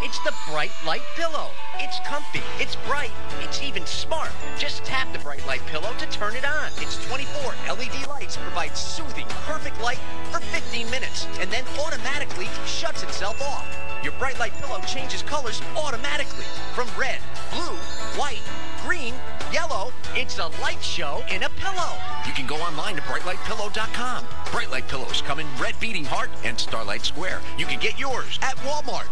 It's the Bright Light Pillow. It's comfy, it's bright, it's even smart. Just tap the Bright Light Pillow to turn it on. Its 24 LED lights provide soothing, perfect light for 15 minutes and then automatically shuts itself off. Your Bright Light Pillow changes colors automatically from red, blue, white, green, yellow. It's a light show in a pillow. You can go online to brightlightpillow.com. Bright Light Pillows come in red beating heart and starlight square. You can get yours at Walmart.